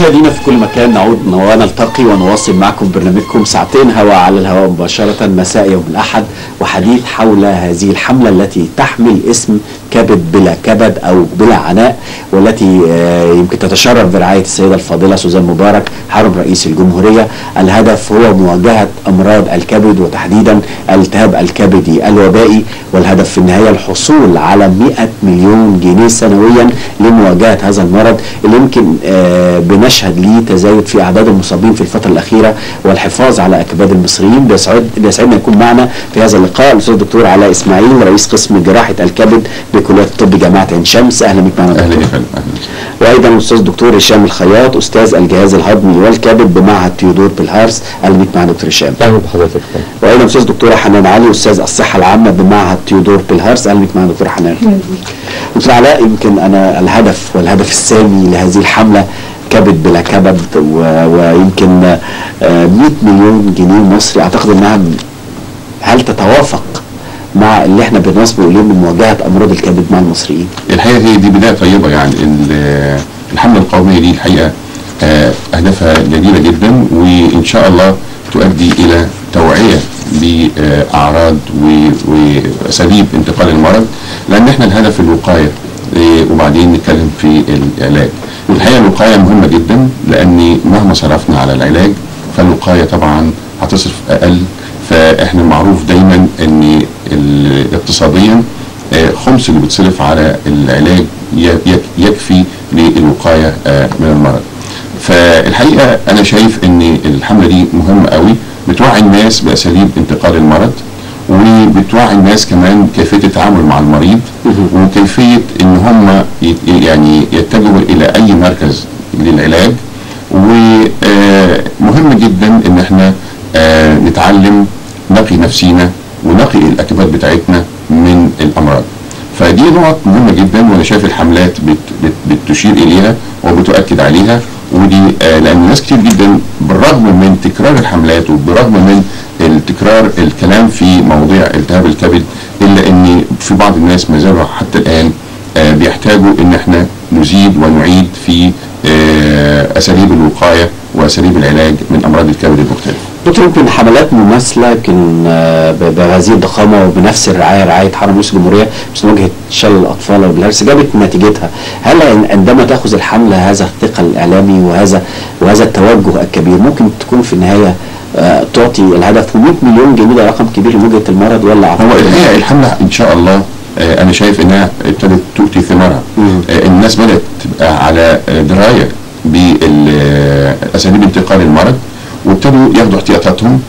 مشاهدينا في كل مكان نعود ونلتقي ونواصل معكم برنامجكم ساعتين هواء على الهواء مباشرة مساء يوم الأحد وحديث حول هذه الحملة التي تحمل اسم كبد بلا كبد أو بلا عناء والتي آه، يمكن تتشرف برعاية السيدة الفاضلة سوزان مبارك حرم رئيس الجمهورية. الهدف هو مواجهة أمراض الكبد وتحديدا الالتهاب الكبدي الوبائي والهدف في النهاية الحصول على 100 مليون جنيه سنويا لمواجهة هذا المرض اللي يمكن آه، بنشهد ليه تزايد في أعداد المصابين في الفترة الأخيرة والحفاظ على أكباد المصريين. بيسعد بيسعدنا يكون معنا في هذا اللقاء الأستاذ الدكتور علاء إسماعيل رئيس قسم جراحة الكبد بكلية الطب جامعة عين شمس. أهلا بك معنا دكتور. أهلا وأيضا الاستاذ الدكتور هشام الخياط أستاذ الجهاز الهضمي والكبد بمعهد تيودور بالهارس أهلا بك معنا دكتور هشام. أهلا بحضرتك. وأيضا الاستاذ دكتورة حنان علي أستاذ الصحة العامة بمعهد تيودور بالهارس أهلا معنا دكتورة حنان. دكتور علاء يمكن أنا الهدف والهدف السامي لهذه الحملة كبد بلا كبد و- ويمكن آه، 100 مليون جنيه مصري. أعتقد إنها هل تتوافق مع اللي إحنا بنصبه اليه من مواجهه أمراض الكبد مع المصريين؟ الحقيقة هي دي بداية طيبة يعني. ال- الحملة القومية دي الحقيقة آه، أهدافها جميلة جدا وإن شاء الله تؤدي إلى توعية بأعراض واساليب انتقال المرض لأن إحنا الهدف الوقاية. آه، وبعدين نتكلم في العلاج. الحقيقة الوقاية مهمة جدا لأن مهما صرفنا على العلاج فالوقاية طبعا هتصرف أقل فاحنا معروف دايما إن اقتصاديا آه، خمس اللي بتصرف على العلاج يكفي للوقاية آه، من المرض. فالحقيقة أنا شايف إن الحملة دي مهمة قوي بتوعي الناس بأساليب انتقال المرض وبتوعي الناس كمان كيفية التعامل مع المريض وكيفية إن هم يعني يتجهوا إلى أي مركز للعلاج ومهم جدا إن إحنا آه، نتعلم نقي نفسينا ونقي الأكباد بتاعتنا من الأمراض فدي نقط مهمة جدا وأنا شايف الحملات بت بت بتشير إليها وبتؤكد عليها ودي آه لأن ناس كتير جدا بالرغم من تكرار الحملات وبالرغم من التكرار الكلام في مواضيع التهاب الكبد إلا إن في بعض الناس ما زالوا حتى الآن آه بيحتاجوا إن إحنا نزيد ونعيد في آه أساليب الوقاية وأساليب العلاج من أمراض الكبد المختلفة. دكتور يمكن حملات مماثلة لكن آه، بهذه الضخامة وبنفس الرعاية رعاية حرم رئيس الجمهورية بس مواجهه شلل الأطفال بالهرس جابت نتيجتها. هل عن- عندما تأخذ الحملة هذا الثقل الإعلامي وهذا وهذا التوجه الكبير ممكن تكون في النهاية آه، تعطي الهدف و100 مليون جنيه؟ ده رقم كبير لمواجهه المرض ولا هو الحقيقة الحملة إن شاء الله آه، أنا شايف إنها ابتدت تؤتي ثمارها الناس بدأت تبقى على دراية باساليب انتقال المرض. وابتدوا ياخدوا احتياطاتهم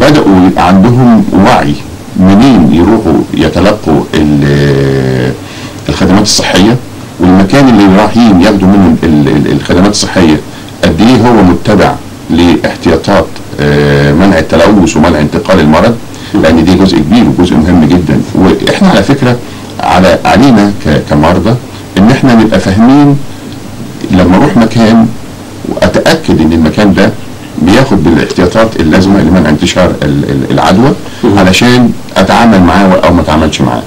بدأوا يبقى عندهم وعي منين يروحوا يتلقوا ال- الخدمات الصحية؟ والمكان اللي رايحين ياخدوا منه ال- ال- الخدمات الصحية قد إيه هو متبع لاحتياطات آه، منع التلوث ومنع انتقال المرض؟ لأن دي جزء كبير وجزء مهم جدا. وإحنا على فكرة على علينا كمرضى إن إحنا نبقى فاهمين لما أروح مكان وأتأكد إن المكان ده بياخد بالاحتياطات اللازمة لمنع انتشار ال- ال- العدوى علشان أتعامل معاه أو ما أتعاملش معاه.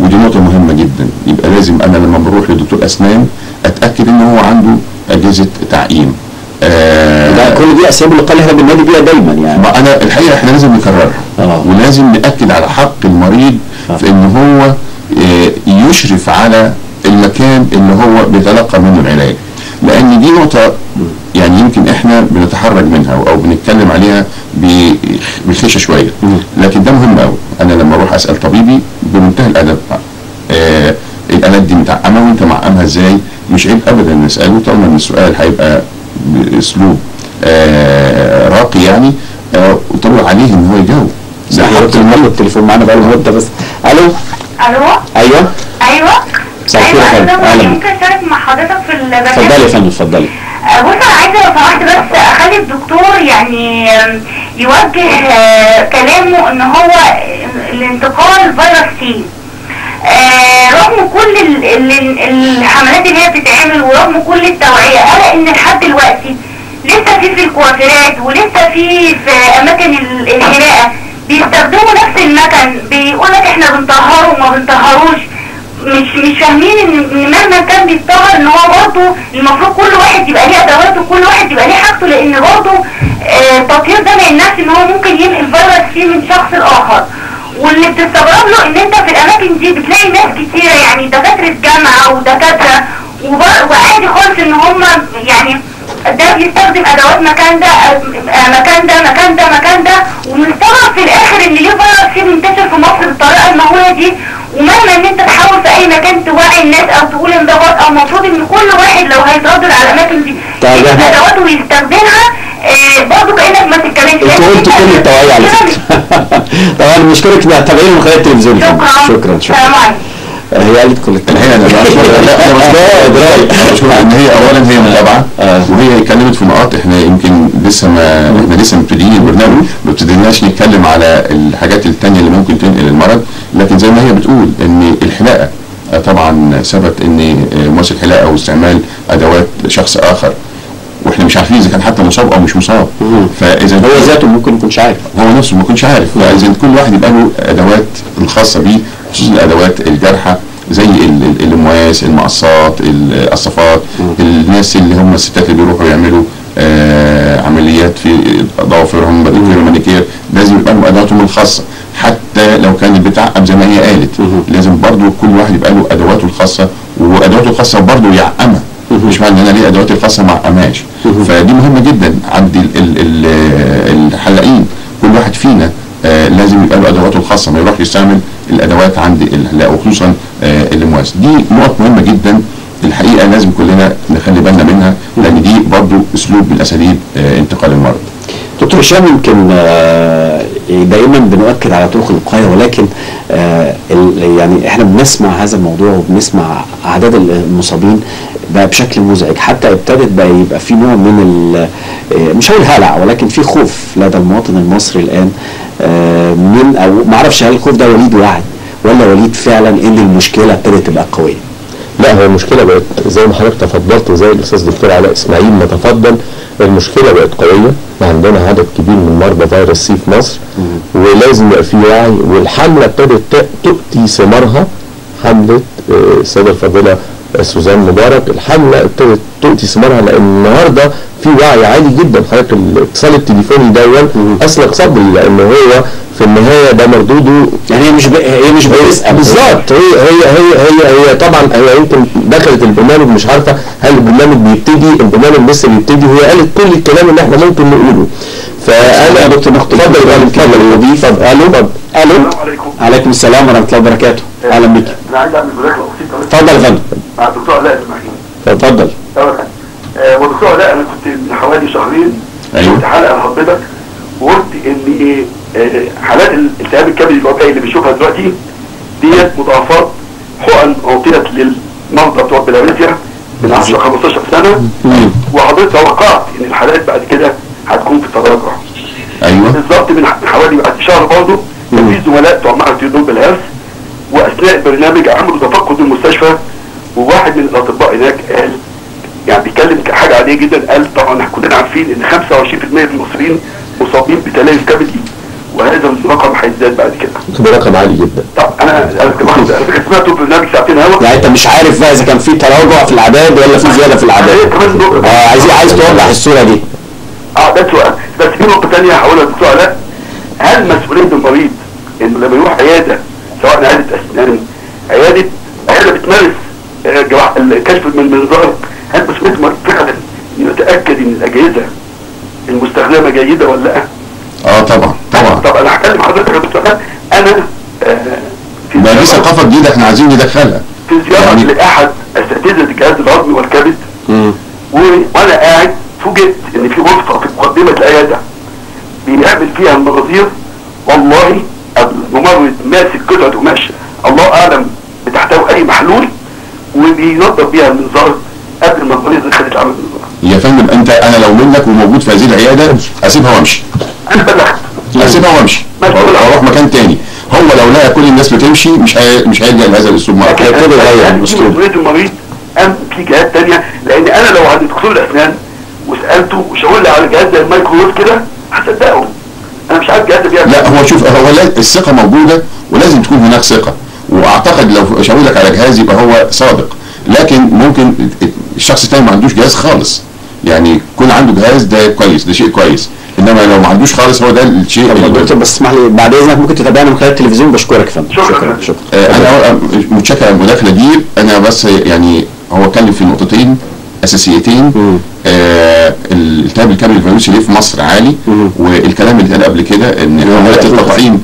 ودي نقطة مهمة جدا. يبقى لازم أنا لما بروح لدكتور أسنان أتأكد إن هو عنده أجهزة تعقيم آه ده كل دي أسباب اللي إحنا بننادي بيها دايما يعني. ما أنا الحقيقة إحنا لازم نكررها. آه. ولازم نأكد على حق المريض آه. في إن هو آه، يشرف على المكان اللي هو بيتلقى منه العلاج. لأن دي نقطة يعني يمكن إحنا بنتحرج منها أو بنتكلم عليها ب- بخشة شوية. لكن ده مهم قوي أنا لما أروح أسأل طبيبي بمنتهى الأدب آه الالات دي متعقمة وأنت معقمها إزاي؟ مش عيب ابدا نساله طالما إن السؤال هيبقى بأسلوب آه راقي يعني آه وطلب عليه إن هو يجاوب. ده دكتور المرض التليفون معانا بقاله مدة بس. ألو؟ ألو؟ أيوه. أيوه. مساء الخير يا فندم. أنا ممكن أشارك مع حضرتك في البرنامج؟ اتفضلي يا فندم اتفضلي. بص أنا عايزة لو سمحت بس أخلي الدكتور يعني يوجه آه، كلامه إن هو الانتقال فيروس سي آه، رغم كل ال- ال- الحملات اللي هي بتتعمل ورغم كل التوعية الا إن لحد دلوقتي لسه في في الكوافيرات ولسه في في أماكن ال- الحلاقه بيستخدموا نفس المكن بيقول لك إحنا بنطهره وما بنطهروش. مش مش فاهمين ان مهما كان بيتطهر ان هو برضه المفروض كل واحد يبقى ليه ادواته وكل واحد يبقى ليه حاجته لأن برضه آه تطهير دم النفس ان هو ممكن ينقل فيروس فيه من شخص لآخر. واللي بتستغرب له ان انت في الاماكن دي بتلاقي ناس كتيرة يعني دكاترة جامعة ودكاترة وعادي خالص ان هم يعني ده بيستخدم ادوات مكان ده آه، مكان ده مكان ده مكان ده ومستغرب في الآخر ان ليه فيروس فيه منتشر في مصر بالطريقة المهولة دي ومهما ان انت تحاول أي مكان توعي الناس أو تقول إن ده غلط أو المفروض إن كل واحد لو هيتردد على الاماكن دي. طيب أدواته ويستخدمها آه، برضه كأنك ما تتكلمش. أنت كل التوعية على كده فكرة. طبعا بنشكرك انك تابعين من خلال التلفزيون شكرا. شكرا شكرا. عليكم. هي قالت كل الحقيقة أنا بشكر إن هي اولا هي متابعة آه. وهي اتكلمت في نقاط إحنا يمكن لسه ما إحنا لسه مبتدئين البرنامج ما ابتديناش نتكلم على الحاجات التانية اللي ممكن تنقل المرض. لكن زي ما هي بتقول إن الحلاقة آه، طبعا ثبت إن آه، ممارسه حلاقة واستعمال أدوات شخص آخر. وإحنا مش عارفين إذا كان حتى مصاب أو مش مصاب. فإذا هو ذاته ممكن يكونش عارف. هو نفسه ما كنتش عارف. فإذا كل واحد يبقى له أدوات الخاصة بيه خصوصا الأدوات الجارحة زي ال- ال- الامواس المقصات القصافات الناس اللي هم الستات اللي بيروحوا يعملوا آه عمليات في ضوافرهم مانيكير لازم يبقى لهم أدواتهم الخاصة. حتى لو كانت بتعقم زي ما هي قالت. لازم برضو كل واحد يبقى له أدواته الخاصة وأدواته الخاصة برضو يعقمها. مش معنى إن أنا ليه أدواتي الخاصة ما أعقمهاش. فدي مهمة جدا. عند ال- ال- ال- الحلاقين كل واحد فينا آه، لازم يبقى له أدواته الخاصة. ما يروحش يستعمل الأدوات عند الحلاق وخصوصا آه، الامواس دي نقط مهمة جدا. الحقيقة لازم كلنا نخلي بالنا منها لأن دي برضو أسلوب من أساليب آه، انتقال المرض. دكتور هشام يمكن آه، دائما بنؤكد على طرق الوقايه ولكن آه، يعني إحنا بنسمع هذا الموضوع وبنسمع أعداد المصابين بقى بشكل مزعج. حتى ابتدت بقى يبقى في نوع من آه، مش هقول هلع ولكن في خوف لدى المواطن المصري الآن من أو ما أعرفش هل الخوف ده وليد وعي ولا وليد فعلا إن المشكلة ابتدت تبقى قوية. لا هو المشكلة بقت زي ما حضرتك تفضلت وزي الأستاذ دكتور علاء إسماعيل ما تفضل. المشكلة بقت قوية. عندنا عدد كبير من مرضى فيروس سي في مصر ولازم يبقى في وعي والحملة ابتدت تؤتي ثمارها حملة آه، السيده الفاضلة آه، سوزان مبارك. الحملة ابتدت تؤتي ثمارها لأن النهارده في وعي عالي جدا حضرتك الاتصال التليفوني دون أسلك صدري لأن هو في النهاية ده مردوده. يعني هي مش ب... هي مش بتسال بالظبط. هي هي هي هي هي طبعا هي يمكن دخلت البرنامج مش عارفة هل البرنامج بيبتدي البرنامج لسه بيبتدي. وهي قالت كل الكلام اللي إحنا ممكن نقوله. فأنا يا دكتور ناخد اتفضل اتفضل ألو؟ ألو السلام عليكم. السلام ورحمة الله وبركاته. أهلا بك أنا عايز بس اتفضل يا فندم. مع الدكتور علاء إسماعيل. اتفضل. آه، ودكتور علاء أنا كنت من حوالي شهرين أيوة. شفت حلقه لحضرتك وقلت إن إيه آه، حالات الالتهاب الكبدي الوبائي اللي بنشوفها دلوقتي ديت مضاعفات حقن اعطيت للمرضى بتوع بلاريزيا من 10 15 سنة. وحضرتك توقعت إن الحالات بعد كده هتكون في تراجع أيوه. بالظبط من حوالي بعد شهر برضه كان في زملاء بتوع معهد تيودور بالهرس وأثناء البرنامج عملوا تفقد المستشفى وواحد من الأطباء هناك قال يعني بيتكلم حاجة عادية جدا قال طبعا إحنا كلنا عارفين إن 25% من المصريين مصابين بتليف كبدي وهذا الرقم هيزداد بعد كده. ده رقم عالي جدا. طب أنا أنا سمعت البرنامج ساعتين هوا. يعني أنت مش عارف بقى إذا كان في تراجع في الاعداد ولا في زيادة في الاعداد. آه عايز عايز توضح الصورة دي. آه ده سؤال. بس في نقطة تانية هقولها للدكتور علاء هل مسؤولية المريض انه لما يروح عيادة سواء عيادة أسنان عيادة عيادة بتمارس من المنظار هل المريض فعلا إنه يتأكد إن الأجهزة المستخدمة جيدة ولا لأ؟ آه طبعا طبعا. طب أنا هكلم حضرتك يا دكتور. أنا آه، في ما دي ثقافة جديدة إحنا عايزين ندخلها. في زيارة يعني- لأحد أساتذة الجهاز الهضمي والكبد. و- وأنا قاعد فوجئت إن في غرفة في مقدمة العيادة بيعمل فيها المناظير والله الممرض ماسك قطعة قماش. الله أعلم بتحتوي أي محلول. وبينظف بيها المنظار قبل ما المريض يدخل يتعمل المنظار يا فندم أنت أنا لو منك وموجود في هذه العيادة أسيبها وأمشي. أنا بلغت أسيبها وأمشي. وأروح مكان تاني. هو لو لقى كل الناس بتمشي مش هي... مش هيلجأ لهذا الاسلوب مره أنا- غير. دي مسؤوليه المريض ام في جهات تانية لأن أنا لو عند دكتور الأسنان وسألته وشاور لي على جهاز زي الميكروويف كده هصدقه. أنا مش عارف الجهاز ده بيعمل لا هو شوف هو الثقة موجودة ولازم تكون هناك ثقة. واعتقد لو شاور لك على جهاز يبقى هو صادق لكن ممكن الشخص الثاني ما عندوش جهاز خالص. يعني كون عنده جهاز ده كويس ده شيء كويس. إنما لو ما عندوش خالص هو ده الشيء طب دكتور بس اسمح لي بعد إذنك ممكن تتابعنا من خلال التلفزيون؟ بشكرك يا فندم. شكراً. شكرا شكرا. آه، أنا متشكر على المداخلة دي. أنا بس يعني هو اتكلم في نقطتين أساسيتين. آه الالتهاب الكبد الفيروسي ليه في مصر عالي. والكلام اللي اتقال قبل كده إن حملات التطعيم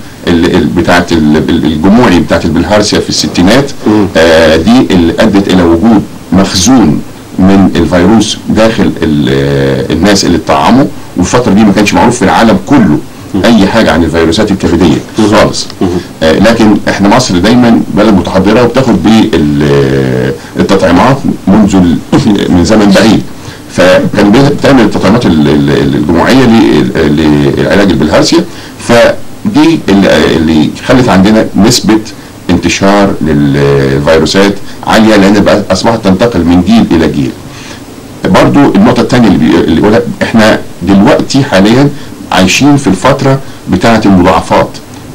بتاعت ال- ال- الجموعي بتاعت البلهارسيا في الستينات آه دي اللي أدت إلى وجود مخزون من الفيروس داخل آه، الناس اللي اتطعموا والفترة دي ما كانش معروف في العالم كله أي حاجة عن الفيروسات الكبدية خالص. آه لكن إحنا مصر دايما بلد متحضرة وبتاخد بالتطعيمات منذ من زمن بعيد. فكان بتعمل التطعيمات ال- ال- الجموعيه ل- لعلاج البلهارسيا فدي اللي خلت عندنا نسبة انتشار للفيروسات عالية لأن أصبحت تنتقل من جيل إلى جيل. برضو النقطة الثانية اللي بي- اللي بيقولها إحنا دلوقتي حاليا عايشين في الفترة بتاعة المضاعفات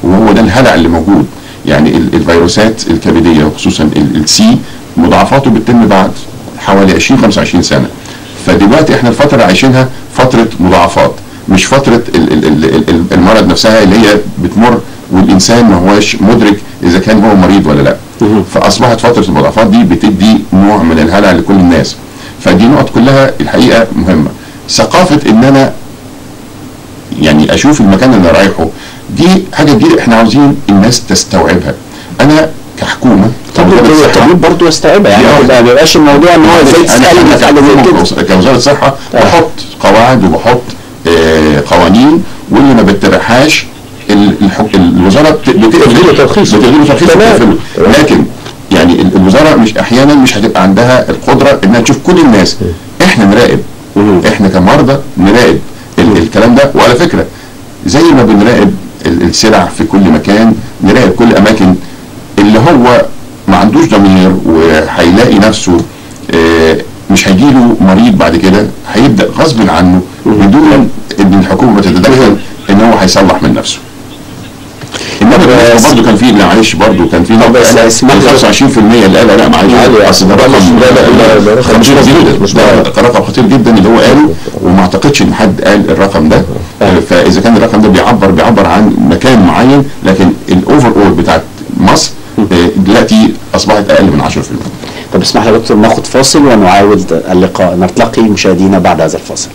وهو ده الهلع اللي موجود. يعني ال- الفيروسات الكبدية وخصوصا السي مضاعفاته بتتم بعد حوالي 20 25 سنة. فدلوقتي إحنا الفترة اللي عايشينها فترة مضاعفات. مش ال- المرض نفسها اللي هي بتمر والإنسان ما هوش مدرك إذا كان هو مريض ولا لأ. فأصبحت فترة المضاعفات دي بتدي نوع من الهلع لكل الناس. فدي نقط كلها الحقيقة مهمة. ثقافة إن أنا يعني أشوف المكان اللي أنا رايحه دي حاجة جديده إحنا عاوزين الناس تستوعبها. أنا كحكومة طب الطبيب برضه يستوعبها. يعني ما بيبقاش الموضوع إن هو إزاي أنا- تسال أنا مساله زي كده. كحكومة كوزارة صحة بحط قواعد وبحط قوانين واللي ما بتتبعهاش ال- الحك- الوزارة بت- بتقفل بتديله ترخيص. بتديله ترخيص. لكن يعني ال- الوزارة مش أحيانا مش هتبقى عندها القدرة إنها تشوف كل الناس. إحنا نراقب. إحنا كمرضى نراقب ال- الكلام ده. وعلى فكرة زي ما بنراقب ال- السلع في كل مكان نراقب كل أماكن اللي هو ما عندوش ضمير وهيلاقي نفسه آه، مش هيجيله مريض بعد كده هيبدأ غصب عنه بدون إن الحكومة تتدخل إن هو هيصلح من نفسه. برضه كان في معلش برضه كان في بس نقطه اسمح لي- 25% اللي قال لا معلش. اصل ده لا، رقم لا، لا، لا، رقم خطير. جدا ده. رقم خطير جدا اللي هو قاله وما أعتقدش إن حد قال الرقم ده. فإذا كان الرقم ده بيعبر بيعبر عن مكان معين لكن الاوفر اول بتاعت مصر آه، دلوقتي اصبحت أقل من 10%. اسمح لي يا دكتور ناخد فاصل ونعاود اللقاء. نلتقي مشاهدينا بعد هذا الفاصل.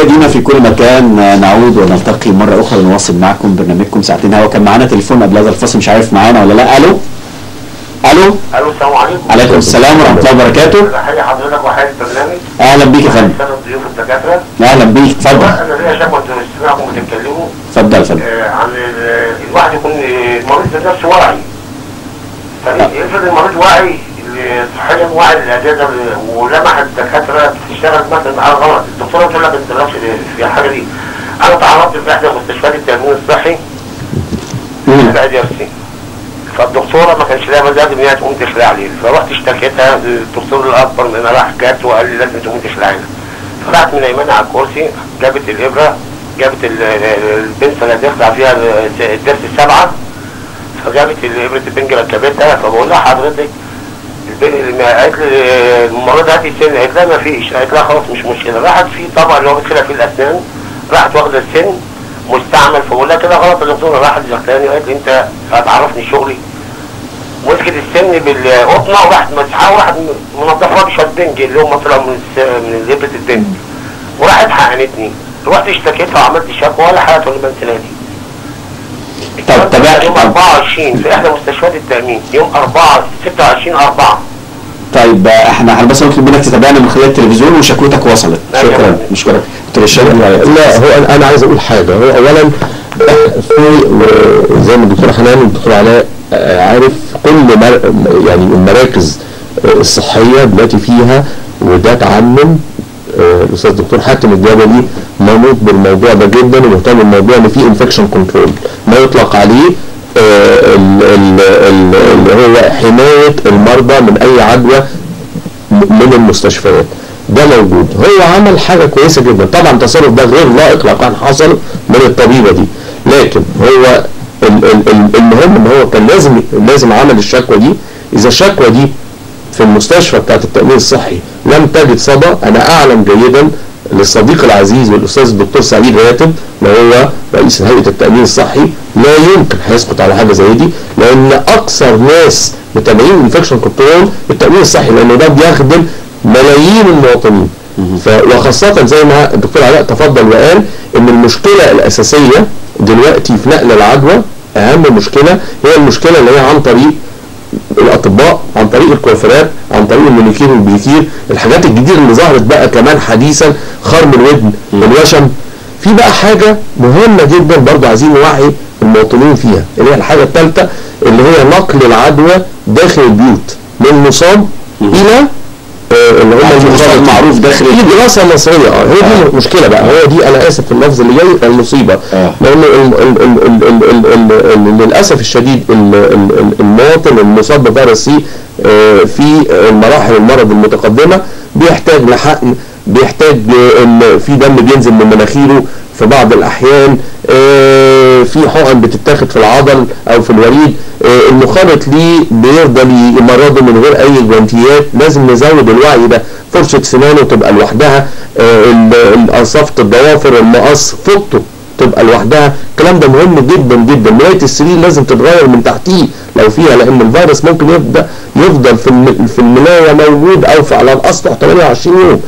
مشاهدينا في كل مكان آه، نعود ونلتقي مرة أخرى نواصل معكم برنامجكم ساعتين هوا. كان معانا تليفون قبل هذا الفاصل مش عارف معانا ولا لا. ألو؟ ألو؟ ألو السلام عليكم. عليكم السلام ورحمة الله وبركاته. تحية حضرتك وحياة البرنامج. أهلا بيك يا فندم. ضيوف الدكاترة. أهلا بيك اتفضل. أنا ليا شكوى سمعكم بتتكلموا اتفضل يا فندم. آه، عن ال- الواحد يكون المريض ده نفسه واعي. فافرض المريض واعي اللي صحيا واعي للأجازة ولمح الدكاترة بتشتغل مثلا معاه غلط الدكتوره بتقول لك انت مالكش في الحاجة دي. أنا تعرضت في إحدى مستشفيات التأمين الصحي. بعد يرسي فالدكتورة ما كانش لها مزاج إن هي تقوم تخلع لي. فرحت اشتكيتها للدكتور الأكبر من أنا راح جات وقال لي لازم تقوم تخلع لي. طلعت من ايمانها على الكرسي جابت الإبرة جابت ال- ال- البنسه اللي هتخلع فيها ال- الدرس السبعه فجابت إبرة البنج ركبتها. فبقول لها حضرتك قالت لي الممرضه هاتي السن قالت لها ما فيش قالت لها خلاص مش مشكلة. راحت في طبق اللي هو بتخلع فيه الأسنان راحت واخدة السن مستعمل فبقول لها كده غلط يا دكتوره راحت زغتاني وقالت لي أنت هتعرفني شغلي. مسكت السن بالقطنة وراحت مسحها وراحت منضفها بشويه بنج اللي هم طلعوا من من ابره البنج وراحت حقنتني. رحت اشتكيتها وعملت شكوى ولا حاجة تقول لي ما انت نادي. طب تابعت يوم 24 في إحدى مستشفيات التأمين يوم 4 26 4 طيب آه، إحنا بس نطلب منك تتابعنا من خلال التلفزيون وشكوتك وصلت؟ لا، شكرا. نشكرك دكتور الشريف لا هو أنا عايز أقول حاجة. هو اولا في زي ما الدكتور حنان والدكتور علاء آه، عارف كل مر... يعني المراكز آه، الصحية التي فيها وده تعلم آه، الاستاذ دكتور حاتم الجبلي منوط بالموضوع ده جدا ومهتم بالموضوع إن في infection control ما يطلق عليه آه، اللي هو حماية المرضى من أي عدوى من المستشفيات. ده موجود. هو عمل حاجة كويسة جدا. طبعا التصرف ده غير لائق لو كان حصل من الطبيبة دي. لكن هو ال- ال- ال- المهم إن هو كان لازم لازم عمل الشكوى دي. إذا الشكوى دي في المستشفى بتاعت التأمين الصحي لم تجد صدى أنا أعلم جيدا للصديق العزيز والأستاذ الدكتور سعيد راتب اللي هو رئيس هيئة التأمين الصحي. لا يمكن هيسكت على حاجة زي دي لأن أكثر ناس متابعين ال infection control التأمين الصحي لأن ده بيخدم ملايين المواطنين. ف وخاصة زي ما الدكتور علاء تفضل وقال إن المشكلة الأساسية دلوقتي في نقل العدوى أهم مشكلة هي المشكلة اللي هي عن طريق الأطباء عن طريق الكوافيرات عن طريق المونيكير والبديكير الحاجات الجديدة اللي ظهرت بقى كمان حديثا خرم الودن الوشم في بقى حاجة مهمة جدا برضه عايزين نوعي المواطنين فيها اللي هي الحاجة الثالثه اللي هي نقل العدوى داخل البيوت من مصاب إلى اللي هم معروف داخل في دراسه مصريه آه هي دي المشكلة بقى هو دي أنا اسف في اللفظ اللي جاي المصيبه لأن للاسف الشديد المواطن المصاب بفيروس سي في مراحل المرض المتقدمه بيحتاج لحقن بيحتاج ان في دم بينزل من مناخيره في بعض الاحيان في حقن بتتاخد في العضل أو في الوريد المخالط ليه بيفضل يمرضه من غير أي جوانتيات لازم نزود الوعي ده. فرشة سنانه تبقى لوحدها آه، ال- الصفة الضوافر المقص فوطه تبقى لوحدها. الكلام ده مهم جدا جدا. مراية السرير لازم تتغير من تحتيه. لو فيها لأن الفيروس ممكن يبدا يفضل في في الملاية موجود أو في على الاسطح 28 يوم.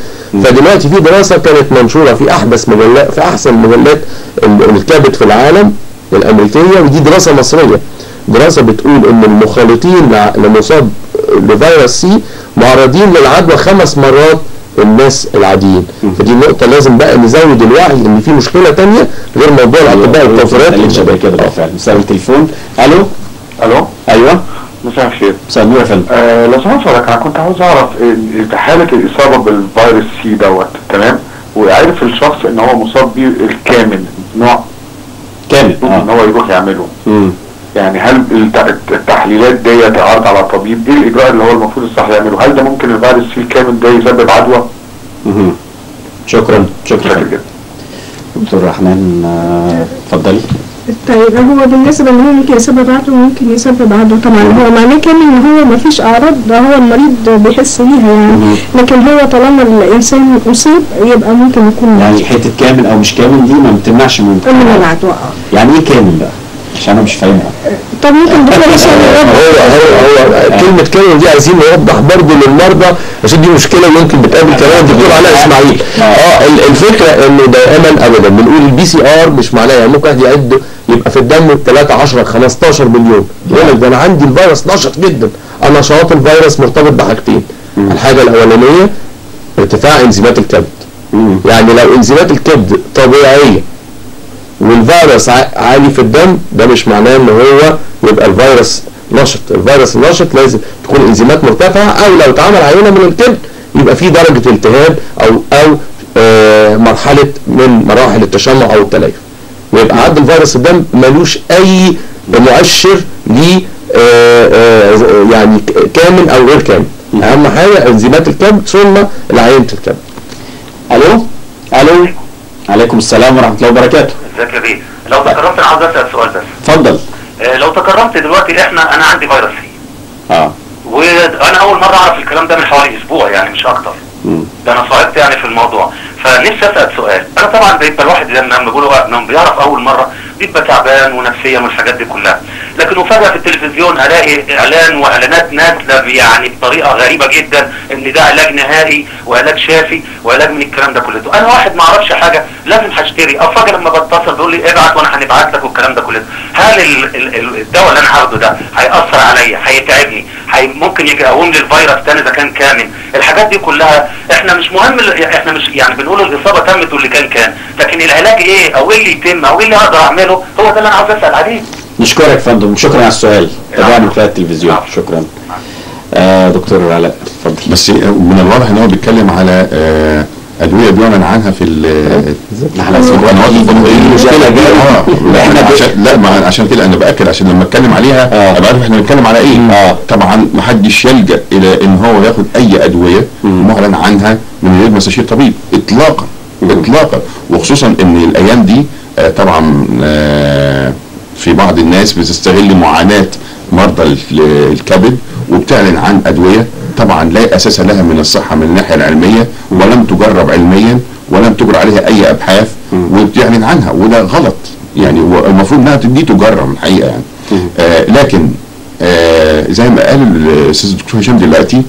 فدلوقتي في دراسة كانت منشورة في أحدث مجلات في أحسن مجلات ال- الكبد في العالم الأمريكية ودي دراسة مصرية. دراسة بتقول إن المخالطين لمصاب بفيروس سي معرضين للعدوى خمس مرات الناس العاديين. فدي نقطة لازم بقى نزود الوعي إن في مشكلة تانية غير موضوع الاطباء والتوفيرات اللي شبه كده بالفعل معانا تليفون. ألو؟ ألو؟ أيوه. مساء الخير. مساء النور يا فندم. آه لو سمحت حضرتك أنا كنت عاوز أعرف ال- في حالة الإصابة بالفيروس سي دوت تمام؟ وعرف الشخص إن هو مصاب بيه الكامل نوع كامل. إن آه. هو يروح يعمله. مم. يعني هل الت- التحليلات دي تعرض على الطبيب؟ إيه الإجراء اللي هو المفروض الصح يعمله؟ هل ده ممكن الفيروس سي الكامل ده يسبب عدوى. شكرا شكرا. جدا. دكتور رحمن آه، اتفضلي. طيب هو بالنسبة إن هو ممكن يسبب عدوى ممكن يسبب عدوى. طبعا هو معناه كان إن هو ما فيش أعراض ده هو المريض بيحس بيها يعني. لكن هو طالما الإنسان أصيب يبقى ممكن يكون يعني حتة كامل أو مش كامل دي ما بتمنعش من من العدوى آه. يعني إيه كامل بقى؟ عشان أنا مش فاهمها. طب ممكن مثلا يوضح هو هو هو كلمة كامل دي عايزين نوضح برضه للمرضى عشان دي مشكلة ممكن بتقابل كمان الدكتور علاء إسماعيل. آه ال- الفكرة إنه دائما ابدا بنقول ال PCR مش معناه يعني ممكن واحد يعد يبقى في الدم 3 10 15 مليون. يقول لك ده أنا عندي الفيروس نشط جدا. إنما نشاط الفيروس مرتبط بحاجتين. الحاجة الأولانية ارتفاع إنزيمات الكبد. يعني لو إنزيمات الكبد طبيعية والفيروس عالي في الدم ده مش معناه إن هو يبقى الفيروس نشط. الفيروس النشط لازم تكون إنزيمات مرتفعة أو لو اتعمل عينه من الكبد يبقى في درجة التهاب أو أو آه مرحلة من مراحل التشنع أو التليف. ويبقى عد الفيروس الدم ملوش أي مؤشر ل يعني ك- كامل أو غير كامل. أهم حاجة إنزيمات الكبد ثم العينة الكبد. ألو؟ ألو؟ عليكم السلام ورحمة الله وبركاته. ازيك يا بيه لو تكرمت أنا عاوز أسأل سؤال بس. اتفضل. آه، لو تكرمت دلوقتي إحنا أنا عندي فيروس سي. آه. وأنا أول مرة أعرف الكلام ده من حوالي أسبوع يعني مش أكتر. مم. ده أنا صعبت يعني في الموضوع. فنفسي أسأل سؤال. أنا طبعا بيبقى الواحد لما إنه بيعرف أول مرة بيبقى تعبان ونفسيا والحاجات دي كلها. لكن وفجاه في التلفزيون الاقي إعلان وإعلانات نازلة يعني بطريقة غريبة جدا إن ده علاج نهائي وعلاج شافي وعلاج من الكلام ده كله. أنا واحد ما أعرفش حاجة لازم هشتري. أو فجاه لما بتصل بيقول لي ابعت وأنا هنبعت لك والكلام ده كله. هل ال- ال- ال- الدواء اللي أنا هاخده ده هيأثر عليا؟ هيتعبني. هي ممكن يقوم لي الفيروس تاني إذا كان كامل. الحاجات دي كلها إحنا مش مهم ال- إحنا مش يعني بنقول الإصابة تمت واللي كان كان. لكن العلاج إيه؟ أو إيه اللي يتم؟ أو إيه اللي أقدر أعمله؟ هو ده اللي أنا عاوز أسأل. عليه نشكرك يا فندم. شكرا على السؤال. تابعنا في التلفزيون. نعم. شكرا. آه دكتور علاء اتفضل بس من الواضح إن هو بيتكلم على آه، أدوية بيعلن عنها في ال- إحنا في القنوات الفضائيه المشكلة جاية. آه. لا ما عشان كده أنا بأكد عشان لما أتكلم عليها آه. ابقى عارف إحنا بنتكلم على إيه. آه. طبعا ما حدش يلجأ إلى إن هو ياخد أي أدوية معلن عنها من غير ما يستشير طبيب اطلاقا اطلاقا. وخصوصا إن الأيام دي آه، طبعا آه، في بعض الناس بتستغل معاناة مرضى ال- الكبد وبتعلن عن أدوية طبعا لا أساس لها من الصحة من الناحية العلمية ولم تجرب علميا ولم تجرى عليها أي أبحاث وبتعلن عنها وده غلط. يعني المفروض إنها دي تجرب الحقيقة يعني. آه لكن آه زي ما قال الأستاذ الدكتور هشام دلوقتي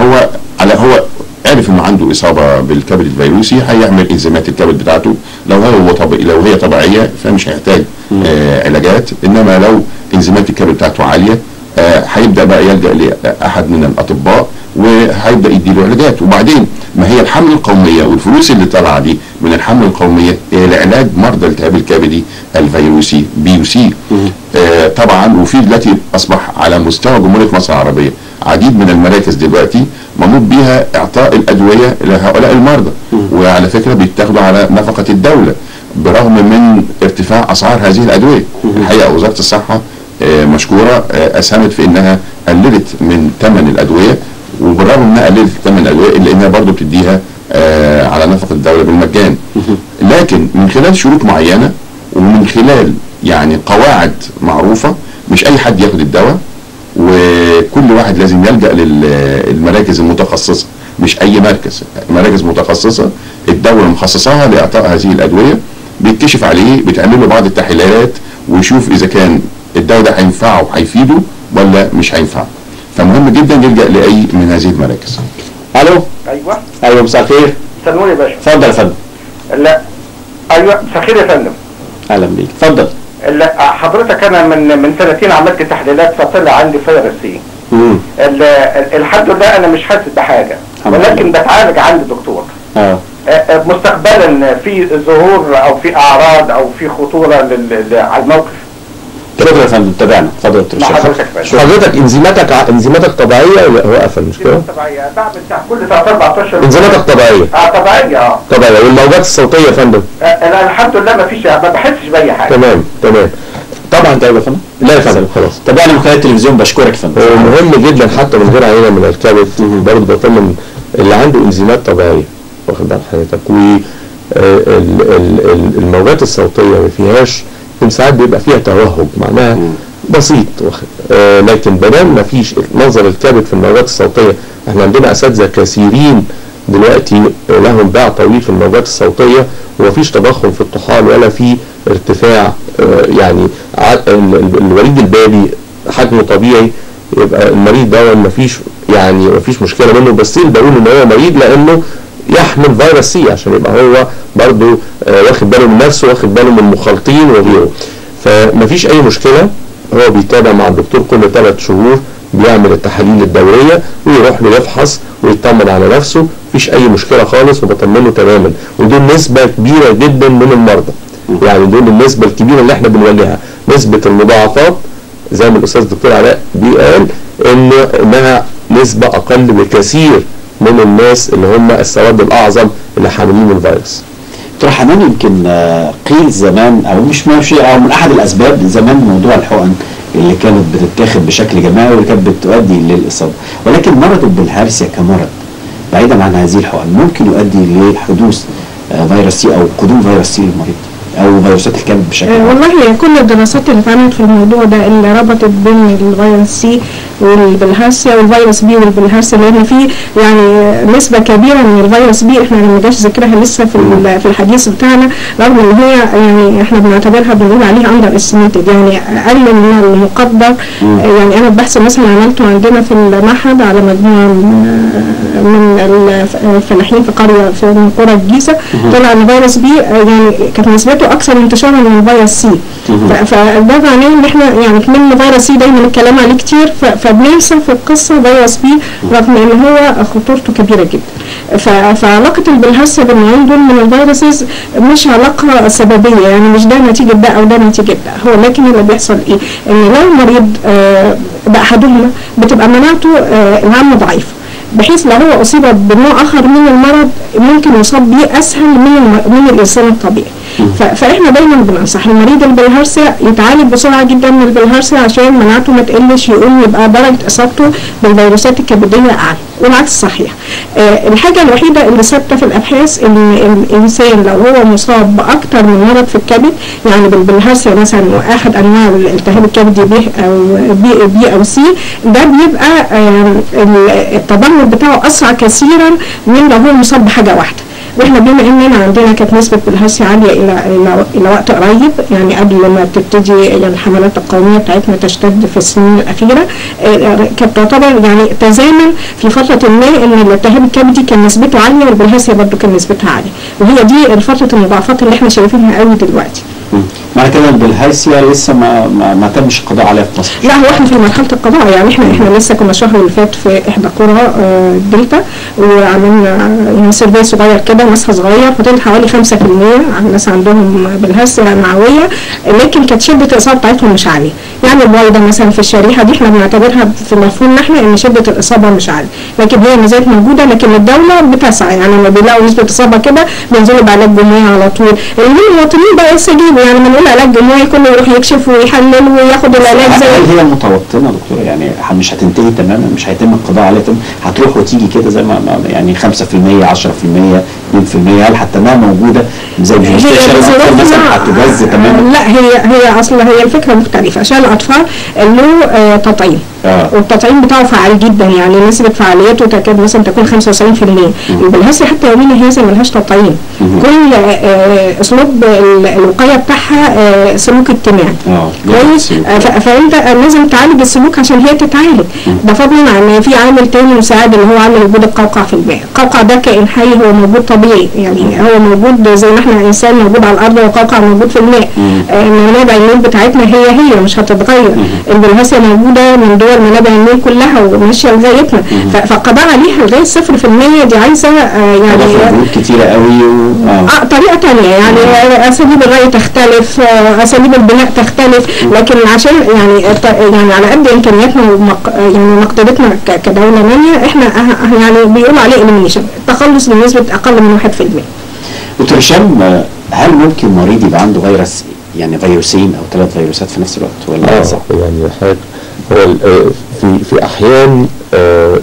هو على هو عرف إنه عنده إصابة بالكبد الفيروسي هيعمل انزيمات الكبد بتاعته. لو هو طب... لو هي طبيعية فمش هيحتاج آه علاجات. إنما لو انزيمات الكبد بتاعته عالية هيبدأ بقى يلجأ لأحد من الأطباء وهيبدأ يديله علاجات. وبعدين ما هي الحملة القومية والفلوس اللي طالعة دي من الحملة القومية؟ هي لعلاج مرضى الالتهاب الكبدي الفيروسي بي وسي. آه طبعا وفي دلوقتي أصبح على مستوى جمهورية مصر العربية. عديد من المراكز دلوقتي منوط بيها إعطاء الأدوية لهؤلاء المرضى. وعلى فكرة بيتاخدوا على نفقة الدولة برغم من ارتفاع أسعار هذه الأدوية. الحقيقة وزارة الصحة آه، مشكورة آه، أسهمت في إنها قللت من ثمن الأدوية وبالرغم إنها قللت ثمن الأدوية إلا إنها برضه بتديها آه، على نفقة الدولة بالمجان. لكن من خلال شروط معينة ومن خلال يعني قواعد معروفة مش أي حد ياخد الدواء وكل واحد لازم يلجأ للمراكز المتخصصة. مش أي مركز مراكز متخصصة الدولة مخصصاها لإعطاء هذه الأدوية بيتكشف عليه بتعمل له بعض التحليلات ويشوف إذا كان الدواء ده هينفعه وهيفيده ولا مش هينفعه؟ فمهم جدا يلجأ لأي من هذه المراكز. ألو؟ أيوه. أيوه مساء الخير. استنوا يا باشا. اتفضل يا فندم. لا. أيوه مساء الخير يا فندم. أهلا بيك. اتفضل. لا حضرتك أنا من من سنتين عملت تحليلات فطلع عندي فيروس سي الحمد لله أنا مش حاسس بحاجة. ولكن بتعالج عند دكتور. آه. آه، آه، مستقبلا في ظهور أو في أعراض أو في خطورة على الموقف. شكرا يا فندم تابعنا اتفضل يا. حضرتك حضرتك انزيماتك انزيماتك طبيعية ولا هو قفل؟ مش كده؟ طبيعية. بعمل بتاع كل 3 4 أشهر. انزيماتك طبيعية. آه طبيعية آه. طبيعية. والموجات الصوتية يا فندم؟ آه، أنا الحمد لله ما فيش ما بحسش بأي حاجة. تمام تمام. طبعا طيب يا فندم. لا يا فندم خلاص. تابعنا من خلال التلفزيون بشكرك يا فندم. مهم جدا حتى من غير عينة من الكبد. برضه بطمن اللي عنده انزيمات طبيعية. واخد بال حضرتك. و آه، ال- ال- ال- الموجات الصوتية ما فيهاش ساعات بيبقى فيها توهج معناها بسيط. آه، لكن بدل ما فيش نظر الكبد في الموجات الصوتية إحنا عندنا أساتذة كثيرين دلوقتي لهم باع طويل في الموجات الصوتية ومفيش تضخم في الطحال ولا في ارتفاع آه، يعني الوريد البالي حجمه طبيعي يبقى المريض ده مفيش يعني مفيش مشكلة منه بس بقول إن هو مريض لأنه يحمل فيروس سي عشان يبقى هو برضه آه، واخد باله من نفسه واخد باله من المخالطين وغيره. فمفيش أي مشكلة. هو بيتابع مع الدكتور كل ثلاث شهور بيعمل التحاليل الدورية ويروح له يفحص ويطمن على نفسه. مفيش أي مشكلة خالص وبطمنه تماما. ودول نسبة كبيرة جدا من المرضى. يعني دول النسبة الكبيرة اللي إحنا بنواجهها. نسبة المضاعفات زي ما الأستاذ الدكتور علاء بيقال إن إنها نسبة أقل بكثير من الناس اللي هم السواد الأعظم اللي حاملين الفيروس دكتور حنان يمكن آه، قيل زمان أو مش ماشي أو من أحد الأسباب زمان موضوع الحقن اللي كانت بتتاخد بشكل جماعي واللي كانت بتؤدي للإصابة. ولكن مرض البلهارسيا كمرض بعيدا عن هذه الحقن ممكن يؤدي لحدوث آه، فيروس سي أو قدوم فيروس سي للمريض. أو فيروسات الكبد بشكل آه، عام والله كل الدراسات اللي اتعملت في الموضوع ده اللي ربطت بين الفيروس سي والبلهارسيا والفيروس بي والبلهارسيا لأن في يعني نسبة كبيرة من الفيروس بي إحنا ما جاش ذكرها لسه في في الحديث بتاعنا رغم إن هي يعني إحنا بنعتبرها بنقول عليها underestimated يعني أقل من المقدر. آه، يعني أنا البحث مثلا عملته عندنا في المعهد على مجموعة من الفلاحين في قرية في من قرى الجيزة طلع إن فيروس بي يعني كانت نسبته أكثر انتشارا من فيروس سي. فده معناه إن إحنا يعني كمان فيروس سي دايما الكلام عليه كتير. فبننسى في القصة فيروس بي رغم إن هو خطورته كبيرة جدا. فعلاقة البلهارسيا بالنوعين دول من الفيروسز مش علاقة سببية يعني مش ده نتيجة ده أو ده نتيجة ده. هو لكن اللي بيحصل إيه؟ إن لو مريض آه باحدهما بتبقى مناعته آه، العامه ضعيفه بحيث لو هو أصيب بنوع آخر من المرض ممكن يصاب بيه أسهل من من الإنسان الطبيعي. فاحنا دايما بننصح. المريض البلهارسيا يتعالج بسرعة جدا من البلهارسيا عشان مناعته ما تقلش يقوم يبقى درجة إصابته بالفيروسات الكبدية أعلى. والعكس صحيح. آه الحاجة الوحيدة اللي ثابتة في الأبحاث إن الإنسان لو هو مصاب باكثر من مرض في الكبد يعني بالبلهارسيا مثلا وأحد أنواع الالتهاب الكبدي ب أو بي, بي أو سي ده بيبقى آه ال- التدهور بتاعه أسرع كثيرا من لو هو مصاب بحاجة واحدة. وإحنا بما إننا عندنا كانت نسبة بلهارسيا عالية إلى إلى وقت قريب يعني قبل ما تبتدي يعني الحملات القومية بتاعتنا تشتد في السنين الأخيرة آه، كانت تعتبر يعني تزامن في فترة ما إن الالتهاب الكبدي كان نسبته عالية والبلهارسيا برضه كان نسبتها عالية وهي دي فتره المضاعفات اللي إحنا شايفينها قوي دلوقتي. معنى كده البلهارسيا لسه ما ما, ما تمش القضاء عليها في مصر. لا هو إحنا في مرحلة القضاء يعني إحنا إحنا لسه كنا الشهر اللي فات في إحدى قرى آه، الدلتا وعملنا يعني survey صغير كده مسح صغير فطلع حوالي 5% عن الناس عندهم بلهارسيا معوية لكن كانت شدة الإصابة بتاعتهم مش عاليه يعني البويضه مثلا في الشريحة دي إحنا بنعتبرها في مفهومنا إحنا إن شدة الإصابة مش عاليه لكن هي ما زالت موجودة لكن الدولة بتسعى يعني لما بيلاقوا نسبة إصابة كده بينزلوا بعلاج جمهوري على طول. المواطنين بقى يستجيبوا يعني بنقول علاج جمهوري كله يروح يكشف ويحلل وياخد العلاج زي هل هي متوطنه دكتور. يعني مش هتنتهي تماما مش هيتم القضاء عليها. هتروح وتيجي كده زي ما ما- يعني 5% 10% 2% هل هتنها موجودة؟ زي هي المستشفى ظروفنا- هتجز تماما. لا هي هي أصلا هي الفكرة مختلفة. عشان الأطفال له آه، تطعيم. آه. والتطعيم بتاعه فعال جدا. يعني نسبة فعاليته تكاد مثلا تكون 75% البلهارسيا حتى يومين هذا ملهاش تطعيم. كل آه، أسلوب ال- الوقاية بتاعها آه، سلوك اجتماعي. كويس؟ آه، فأنت لازم تعالج السلوك عشان هي تتعالج. ده فضلا عن في عامل تاني مساعد اللي هو عامل وجود القوقع في الماء القوقع ده كائن حي هو موجود طبيعي. يعني هو موجود زي ما إحنا انسان موجود على الأرض والقوقع موجود في الماء. آه، منابع النيل بتاعتنا هي هي مش هتتغير. البلهارسيا موجودة من دول منابع النيل كلها وماشية لغايتنا. فالقضاء عليها لغاية 0% دي عايزة آه، يعني كتيرة قوي و... آه. آه طريقة تانية. يعني أساليب الري تختلف أساليب البناء تختلف. لكن عشان يعني يعني على قد إمكانياتنا ومق يعني مقدرتنا ك- كدولة نامية إحنا أه- أه- يعني بيقولوا عليه التخلص بنسبة أقل من 1% دكتور هشام آه، هل ممكن مريض يبقى عنده فيروس يعني فيروسين أو ثلاث فيروسات في نفس الوقت ولا آه صح؟ يعني حاجة هو ال- آه، في في أحيان آه،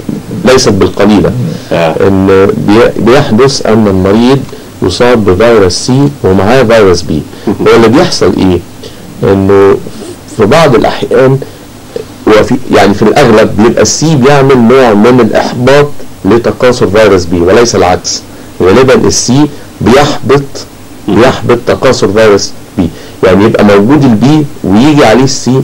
ليست بالقليلة. آه. ان بي- بيحدث أن المريض يصاب بفيروس سي ومعاه فيروس بي. هو اللي بيحصل إيه؟ إنه في بعض الأحيان وفي يعني في الأغلب بيبقى السي بيعمل نوع من الإحباط لتكاثر فيروس بي وليس العكس. غالبا السي بيحبط بيحبط تكاثر فيروس بي يعني يبقى موجود البي ويجي عليه السي